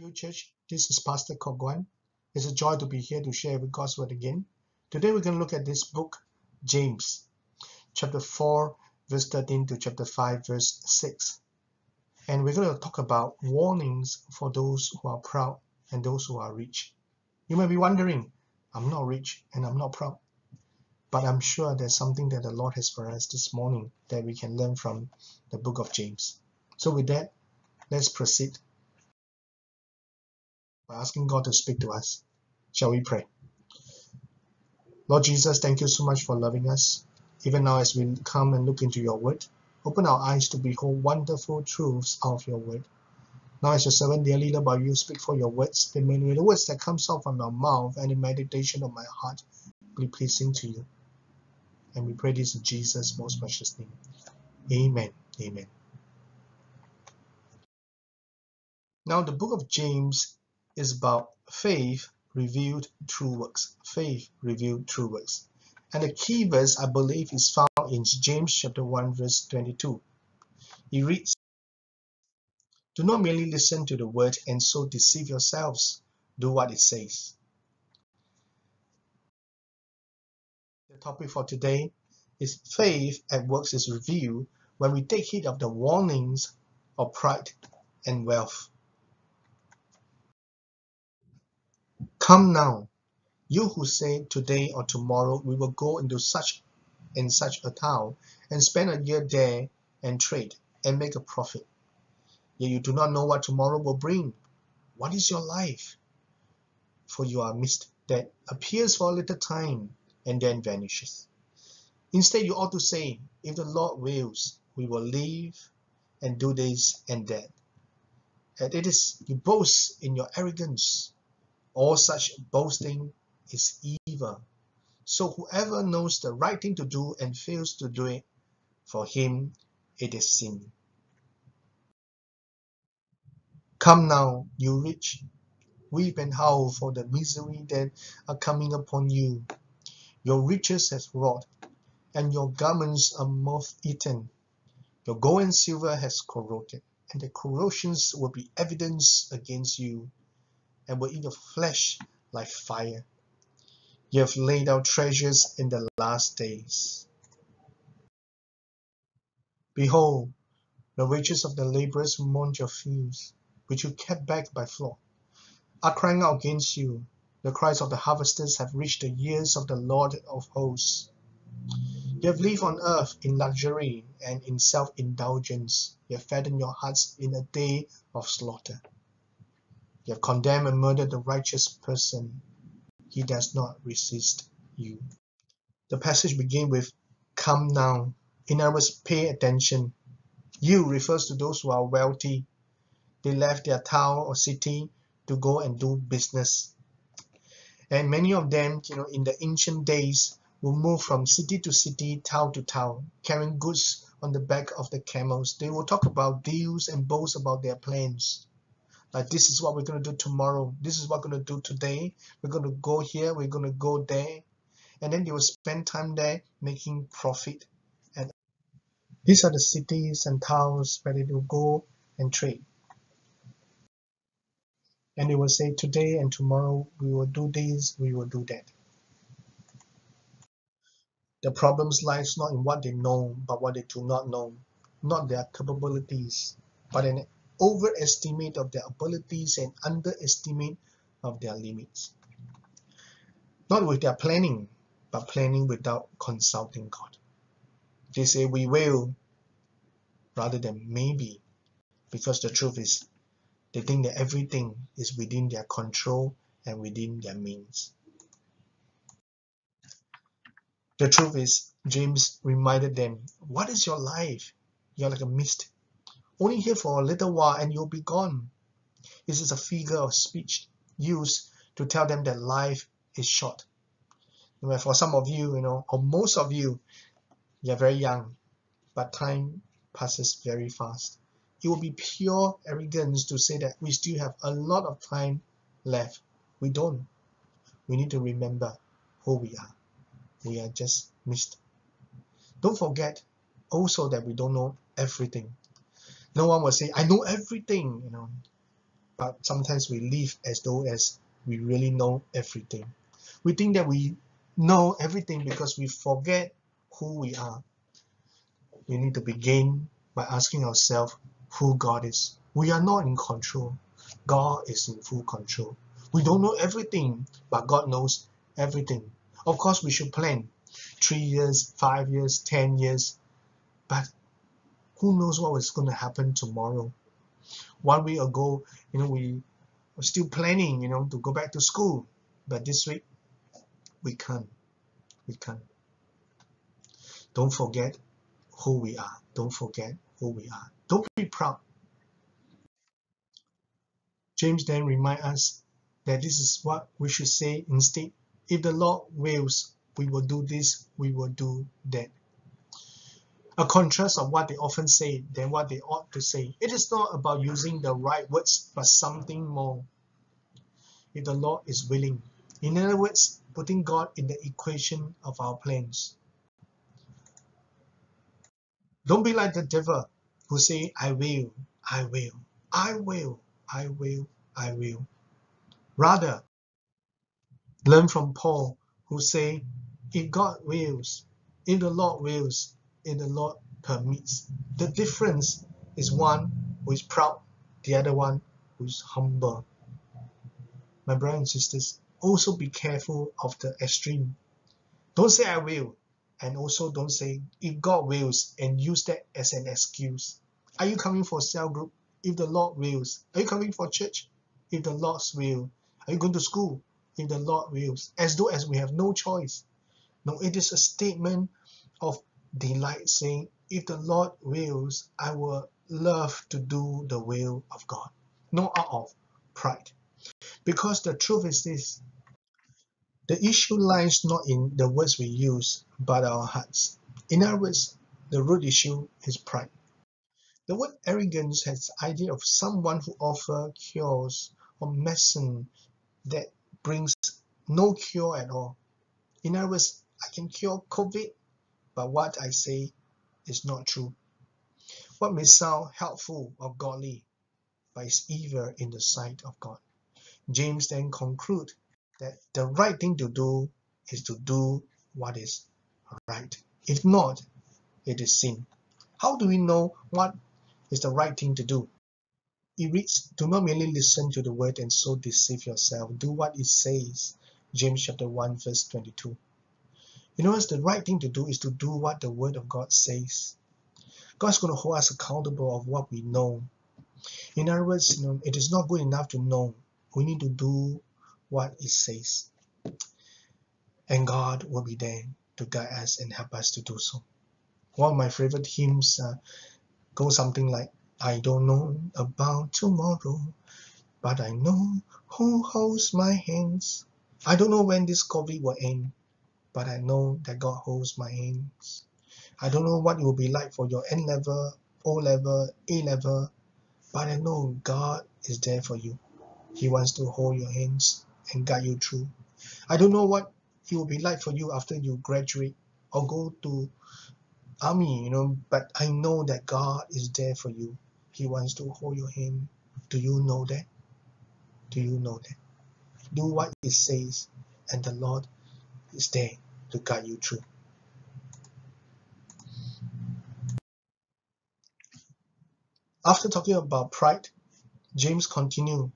Youth Church. This is Pastor Kok Guan. It's a joy to be here to share with God's Word again. Today we're going to look at this book, James, chapter 4, verse 13 to chapter 5, verse 6. And we're going to talk about warnings for those who are proud and those who are rich. You may be wondering, I'm not rich and I'm not proud. But I'm sure there's something that the Lord has for us this morning that we can learn from the book of James. So with that, let's proceed by asking God to speak to us. Shall we pray? Lord Jesus, thank you so much for loving us. Even now, as we come and look into your word, open our eyes to behold wonderful truths of your word. Now, as your servant, dear leader, by you speak for your words, the many the words that comes out from your mouth and the meditation of my heart be pleasing to you. And we pray this in Jesus' most precious name. Amen. Amen. Now, the book of James is about faith revealed through works. Faith revealed through works. And the key verse, I believe, is found in James chapter 1, verse 22. He reads, Do not merely listen to the word and so deceive yourselves. Do what it says. The topic for today is faith at works is revealed when we take heed of the warnings of pride and wealth. Come now, you who say today or tomorrow we will go into such and such a town and spend a year there and trade and make a profit. Yet you do not know what tomorrow will bring. What is your life? For you are mist that appears for a little time and then vanishes. Instead, you ought to say, If the Lord wills, we will live and do this and that. And it is you boast in your arrogance all such boasting is evil. So whoever knows the right thing to do and fails to do it, for him it is sin. Come now, you rich, weep and howl for the misery that are coming upon you. Your riches have rot, and your garments are moth-eaten. Your gold and silver has corroded, and the corrosions will be evidence against you and will eat your flesh like fire. You have laid out treasures in the last days. Behold, the wages of the laborers mourned your fields, which you kept back by flood, are crying out against you. The cries of the harvesters have reached the ears of the Lord of hosts. You have lived on earth in luxury and in self-indulgence. You have fattened your hearts in a day of slaughter. You have condemned and murdered the righteous person. He does not resist you. The passage begins with come now. In other words, pay attention. You refers to those who are wealthy. They left their town or city to go and do business. And many of them, you know, in the ancient days, will move from city to city, town to town, carrying goods on the back of the camels. They will talk about deals and boast about their plans like this is what we're going to do tomorrow. This is what we're going to do today. We're going to go here. We're going to go there. And then they will spend time there making profit. And these are the cities and towns where they will go and trade. And they will say today and tomorrow we will do this we will do that. The problems lies not in what they know but what they do not know. Not their capabilities but in overestimate of their abilities and underestimate of their limits. Not with their planning, but planning without consulting God. They say we will rather than maybe, because the truth is they think that everything is within their control and within their means. The truth is, James reminded them, What is your life? You're like a mist only here for a little while and you'll be gone. This is a figure of speech used to tell them that life is short. For some of you, you know, or most of you, you're very young, but time passes very fast. It would be pure arrogance to say that we still have a lot of time left. We don't. We need to remember who we are. We are just missed. Don't forget also that we don't know everything no one will say, I know everything, you know. but sometimes we live as though as we really know everything. We think that we know everything because we forget who we are. We need to begin by asking ourselves who God is. We are not in control. God is in full control. We don't know everything, but God knows everything. Of course, we should plan three years, five years, ten years, but who knows what is going to happen tomorrow? One week ago, you know, we were still planning, you know, to go back to school, but this week we can't. We can't. Don't forget who we are. Don't forget who we are. Don't be proud. James then reminds us that this is what we should say instead. If the Lord wills, we will do this, we will do that. A contrast of what they often say than what they ought to say. It is not about using the right words, but something more. If the Lord is willing. In other words, putting God in the equation of our plans. Don't be like the devil who say, I will, I will, I will, I will, I will. Rather, learn from Paul who say, if God wills, if the Lord wills, if the Lord permits. The difference is one who is proud, the other one who is humble. My brothers and sisters, also be careful of the extreme. Don't say I will, and also don't say if God wills and use that as an excuse. Are you coming for cell group? If the Lord wills. Are you coming for church? If the Lord's will. Are you going to school? If the Lord wills. As though as we have no choice. No, it is a statement of delight saying, if the Lord wills, I will love to do the will of God. Not out of pride. Because the truth is this, the issue lies not in the words we use, but our hearts. In other words, the root issue is pride. The word arrogance has the idea of someone who offers cures or medicine that brings no cure at all. In other words, I can cure COVID, but what I say is not true. What may sound helpful or godly, but is evil in the sight of God. James then concludes that the right thing to do is to do what is right. If not, it is sin. How do we know what is the right thing to do? It reads, Do not merely listen to the word and so deceive yourself. Do what it says. James chapter 1, verse 22. You know, the right thing to do is to do what the word of God says. God's going to hold us accountable of what we know. In other words, you know, it is not good enough to know. We need to do what it says. And God will be there to guide us and help us to do so. One of my favorite hymns uh, goes something like, I don't know about tomorrow, but I know who holds my hands. I don't know when this COVID will end, but I know that God holds my hands. I don't know what it will be like for your N level, O level, A level, but I know God is there for you. He wants to hold your hands and guide you through. I don't know what it will be like for you after you graduate or go to army, you know, but I know that God is there for you. He wants to hold your hand. Do you know that? Do you know that? Do what it says, and the Lord is there to guide you through. After talking about pride, James continued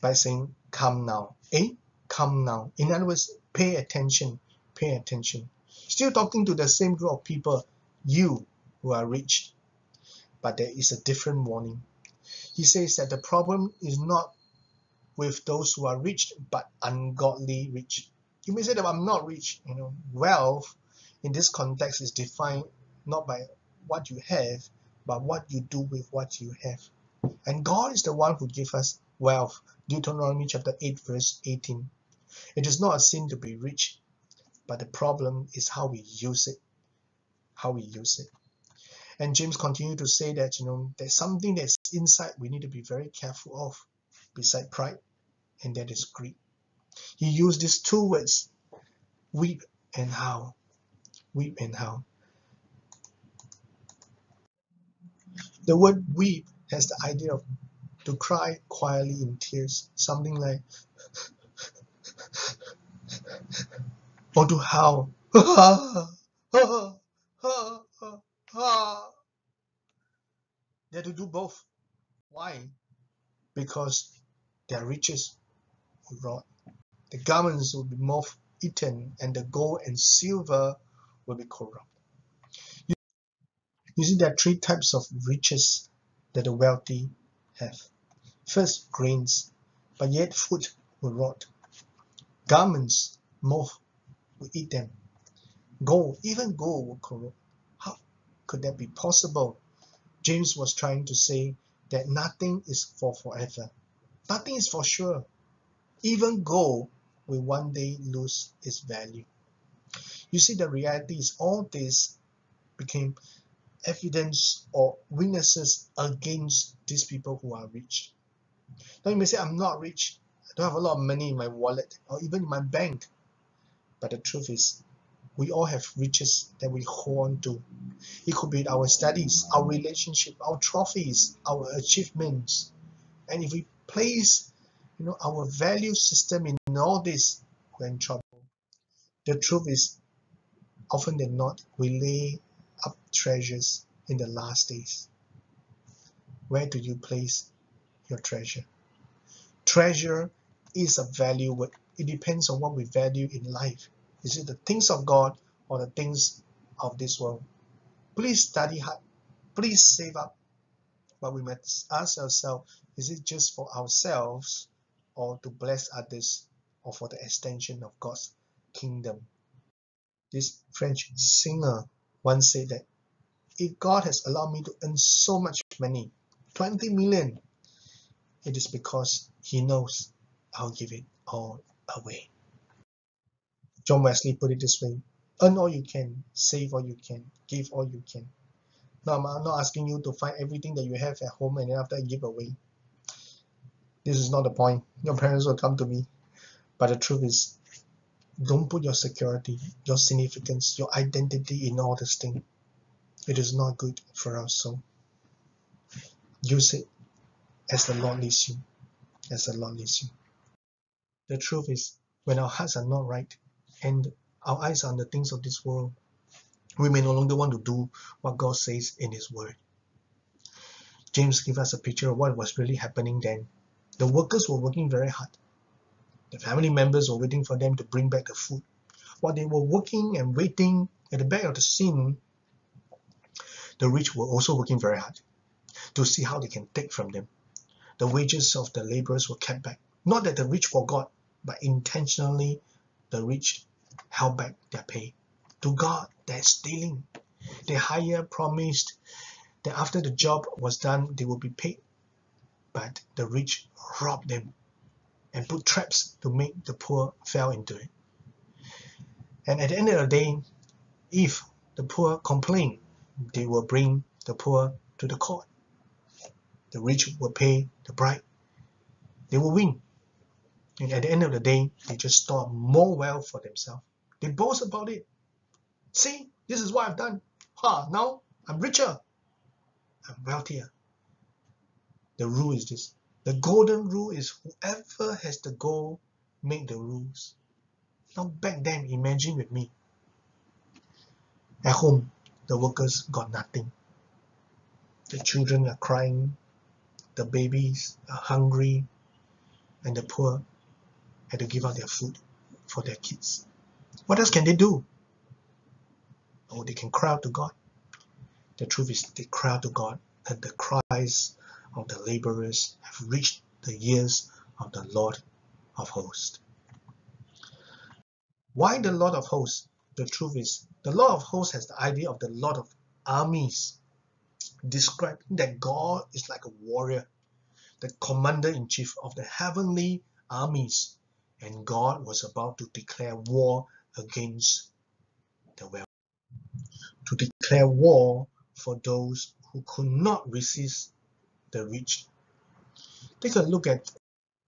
by saying, Come now. Eh? Come now. In other words, pay attention. Pay attention. Still talking to the same group of people, you who are rich. But there is a different warning. He says that the problem is not with those who are rich, but ungodly rich. You may say that I'm not rich. You know, wealth in this context is defined not by what you have, but what you do with what you have. And God is the one who gives us wealth. Deuteronomy chapter 8, verse 18. It is not a sin to be rich, but the problem is how we use it. How we use it. And James continued to say that, you know, there's something that's inside we need to be very careful of, beside pride, and that is greed. He used these two words, weep and howl. Weep and howl. The word weep has the idea of to cry quietly in tears, something like, or to howl. They had to do both. Why? Because their riches would rot. The garments will be moth eaten, and the gold and silver will be corrupt. You see, there are three types of riches that the wealthy have. First, grains, but yet food will rot. Garments, moth will eat them. Gold, even gold will corrupt. How could that be possible? James was trying to say that nothing is for forever. Nothing is for sure. Even gold will one day lose its value. You see, the reality is all this became evidence or witnesses against these people who are rich. Now you may say, I'm not rich. I don't have a lot of money in my wallet or even in my bank. But the truth is, we all have riches that we hold on to. It could be our studies, our relationship, our trophies, our achievements. And if we place you know, our value system in all this, we're in trouble. The truth is, often than not, we lay up treasures in the last days. Where do you place your treasure? Treasure is a value, word. it depends on what we value in life. Is it the things of God or the things of this world? Please study hard. Please save up. But we must ask ourselves, is it just for ourselves or to bless others or for the extension of God's kingdom? This French singer once said that if God has allowed me to earn so much money, 20 million, it is because He knows I'll give it all away. John Wesley put it this way earn all you can, save all you can, give all you can. Now, I'm not asking you to find everything that you have at home and then after give away. This is not the point. Your parents will come to me. But the truth is, don't put your security, your significance, your identity in all this thing. It is not good for our soul. Use it as the Lord leads you. As the Lord leads you. The truth is, when our hearts are not right, and our eyes are on the things of this world, we may no longer want to do what God says in His Word. James gives us a picture of what was really happening then. The workers were working very hard. The family members were waiting for them to bring back the food. While they were working and waiting at the back of the scene, the rich were also working very hard to see how they can take from them. The wages of the laborers were kept back. Not that the rich forgot, but intentionally the rich held back their pay. To God, that's stealing. The hire promised that after the job was done, they would be paid. But the rich robbed them and put traps to make the poor fell into it. And at the end of the day, if the poor complain, they will bring the poor to the court. The rich will pay the bribe. They will win. And at the end of the day, they just store more wealth for themselves. They boast about it. See, this is what I've done. Ha, now I'm richer. I'm wealthier. The rule is this. The golden rule is whoever has the gold, make the rules. Now back then, imagine with me. At home, the workers got nothing. The children are crying. The babies are hungry. And the poor had to give out their food for their kids. What else can they do? Oh, they can cry out to God. The truth is, they cry out to God, and the cries of the laborers have reached the ears of the Lord of hosts. Why the Lord of hosts? The truth is, the Lord of hosts has the idea of the Lord of armies, describing that God is like a warrior, the commander in chief of the heavenly armies and God was about to declare war against the wealthy, to declare war for those who could not resist the. Take a look at,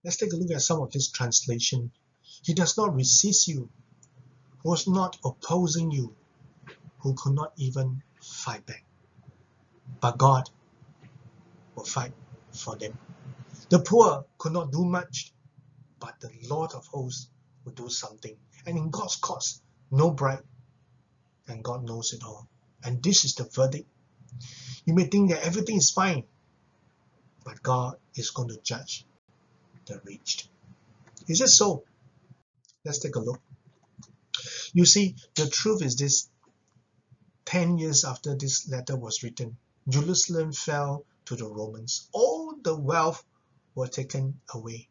let's take a look at some of this translation. He does not resist you, was not opposing you, who could not even fight back. But God will fight for them. The poor could not do much, but the Lord of hosts will do something. And in God's cause, no bribe, and God knows it all. And this is the verdict. You may think that everything is fine, but God is going to judge the reached. Is it so? Let's take a look. You see, the truth is this 10 years after this letter was written, Jerusalem fell to the Romans. All the wealth were taken away.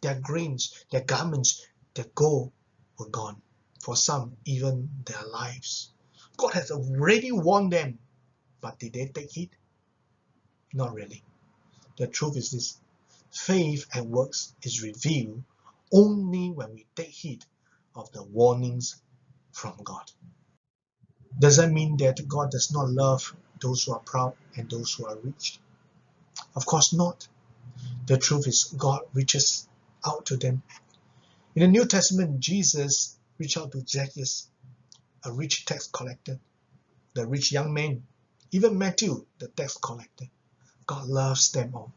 Their grains, their garments, their gold were gone. For some, even their lives. God has already warned them, but did they take heed? Not really. The truth is this faith and works is revealed only when we take heed of the warnings from God. Does that mean that God does not love those who are proud and those who are rich? Of course not. The truth is God reaches out to them. In the New Testament, Jesus reached out to Zacchaeus, a rich tax collector, the rich young man, even Matthew, the tax collector. God loves them all.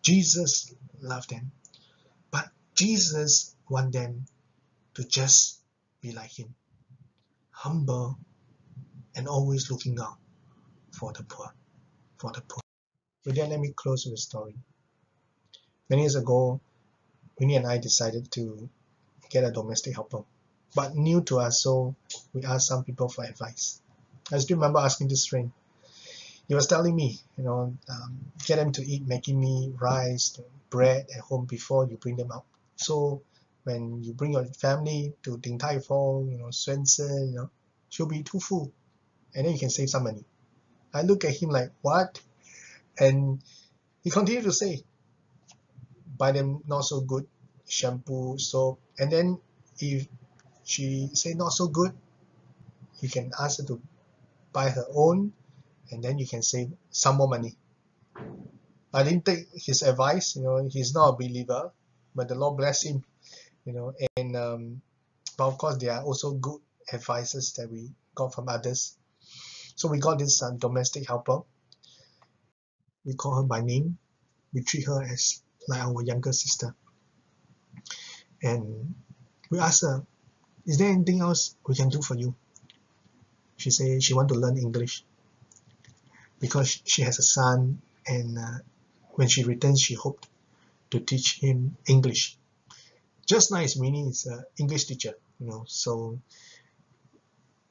Jesus loved them. But Jesus wants them to just be like him. Humble and always looking out for the poor. For the poor. With that, let me close with a story. Many years ago, Winnie and I decided to get a domestic helper, but new to us, so we asked some people for advice. I still remember asking this friend. He was telling me, you know, um, get them to eat Maggi mee, rice, bread at home before you bring them out. So when you bring your family to Din Tai Fung, you know, Swensen, you know, she'll be too full, and then you can save some money. I look at him like, what? And he continued to say, buy them not so good shampoo, soap, and then if she say not so good, you can ask her to buy her own, and then you can save some more money. I didn't take his advice, you know, he's not a believer, but the Lord bless him, you know, and um, but of course there are also good advices that we got from others. So we got this uh, domestic helper. We call her by name. We treat her as like our younger sister. And we asked her, is there anything else we can do for you? She said she want to learn English because she has a son and uh, when she returns she hoped to teach him English. Just nice, Minnie is an English teacher, you know, so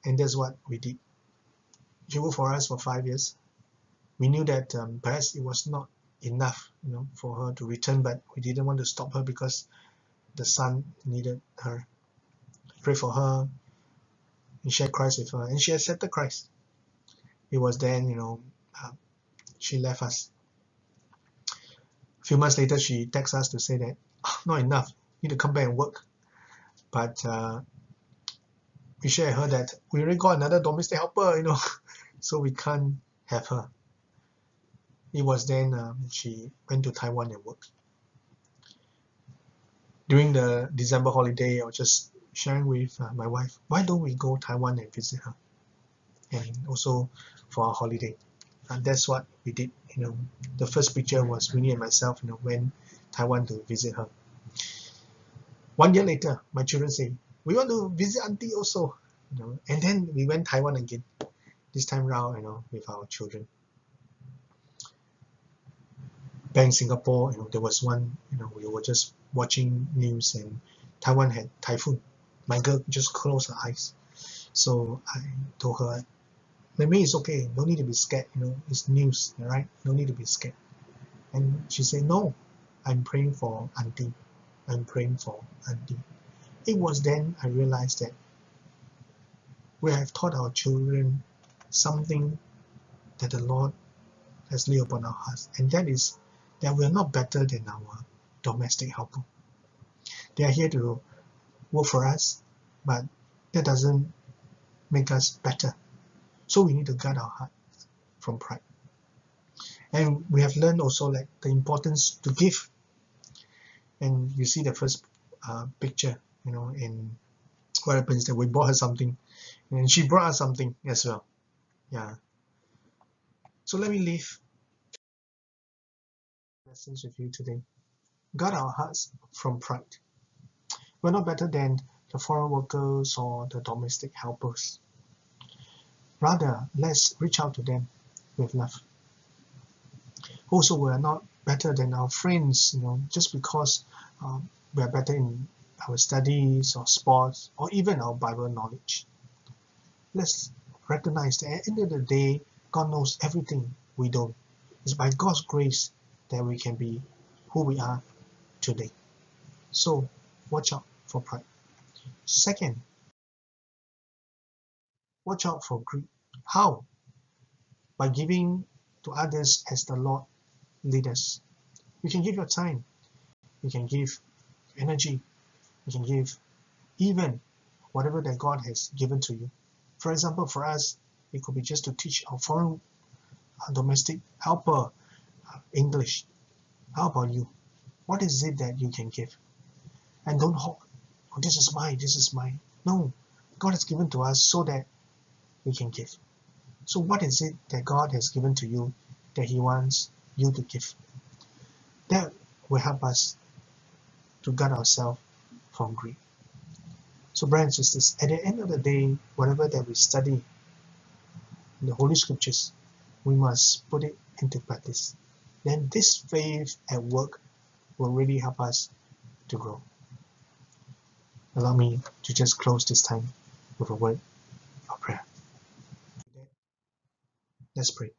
and that's what we did. She worked for us for five years. We knew that um, perhaps it was not enough, you know, for her to return, but we didn't want to stop her because the son needed her. Pray for her and share Christ with her, and she accepted Christ. It was then, you know, uh, she left us. A few months later, she texts us to say that oh, not enough, need to come back and work. But uh, we share her that we already got another domestic helper, you know, so we can't have her. It was then um, she went to Taiwan and worked. During the December holiday, I was just sharing with uh, my wife, why don't we go Taiwan and visit her? And also for our holiday. And that's what we did. You know, the first picture was Winnie and myself, you know, went Taiwan to visit her. One year later, my children say, we want to visit auntie also. You know, and then we went Taiwan again. This time round, you know, with our children. Back in Singapore, you know, there was one, you know, we were just watching news and Taiwan had typhoon. My girl just closed her eyes. So I told her, maybe it's okay, no need to be scared, you know, it's news, right? No need to be scared. And she said, no, I'm praying for auntie. I'm praying for auntie. It was then I realized that we have taught our children something that the Lord has laid upon our hearts, and that is that we are not better than our domestic helper. They are here to work for us, but that doesn't make us better. So we need to guard our heart from pride. And we have learned also like the importance to give. And you see the first uh, picture, you know, in what happens that we bought her something and she brought us something as well. Yeah. So let me leave lessons with you today. guard our hearts from pride. We're not better than the foreign workers or the domestic helpers. Rather, let's reach out to them with love. Also, we're not better than our friends, you know, just because um, we're better in our studies or sports or even our Bible knowledge. Let's recognize that at the end of the day, God knows everything we don't. It's by God's grace that we can be who we are today. So watch out for pride. Second, watch out for greed. How? By giving to others as the Lord lead us. You can give your time. You can give energy. You can give even whatever that God has given to you. For example, for us, it could be just to teach our foreign uh, domestic helper uh, English. How about you? What is it that you can give? And don't hope, oh, this is mine, this is mine. No, God has given to us so that we can give. So what is it that God has given to you that He wants you to give? That will help us to guard ourselves from greed. So brothers and sisters, at the end of the day, whatever that we study in the Holy Scriptures, we must put it into practice. Then this faith at work will really help us to grow. Allow me to just close this time with a word of prayer. Let's pray.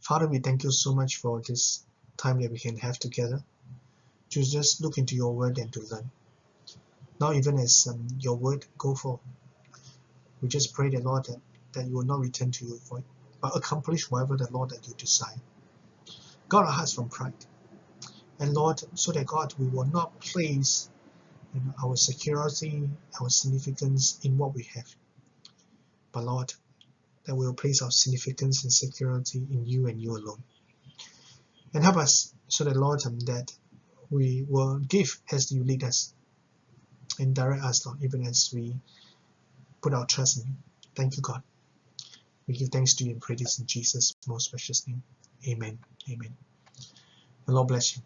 Father, we thank you so much for this time that we can have together to just look into your word and to learn. Now, even as um, your word go forth, we just pray the Lord that, that you will not return to your void, but accomplish whatever the Lord that you desire. God our hearts from pride. And Lord, so that God, we will not place you know, our security, our significance in what we have. But Lord, that we will place our significance and security in you and you alone. And help us so that Lord, um, that we will give as you lead us and direct us, Lord, even as we put our trust in you. Thank you, God. We give thanks to you and pray this in Jesus' most precious name. Amen. Amen. The Lord bless you.